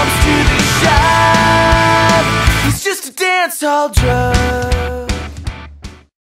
comes to the shop He's just a dance hall drug.